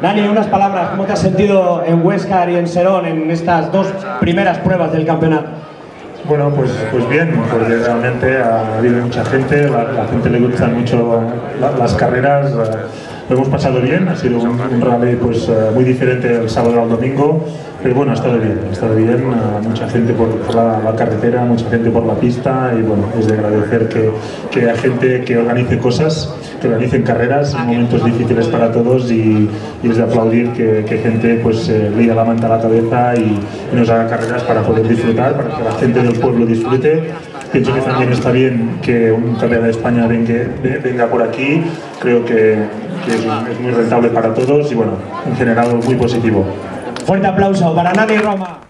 Dani, unas palabras, ¿cómo te has sentido en Huescar y en Serón en estas dos primeras pruebas del campeonato? Bueno, pues, pues bien, porque realmente ha habido mucha gente, la, la gente le gustan mucho la- las carreras, eh, lo hemos pasado bien, ha sido un, un rally pues, eh, muy diferente el sábado al domingo, pero bueno, ha estado bien, ha estado bien, mucha gente por, por la, la carretera, mucha gente por la pista y bueno, es de agradecer que, que haya gente que organice cosas, que organicen carreras en momentos difíciles para todos y, y es de aplaudir que, que gente pues eh, la manta a la cabeza y, y nos haga carreras para poder disfrutar, para que la gente del pueblo disfrute. Pienso que también está bien que un campeón de España venga, venga por aquí, creo que, que es, es muy rentable para todos y bueno, en general muy positivo. Fuerte aplauso para Nani Roma.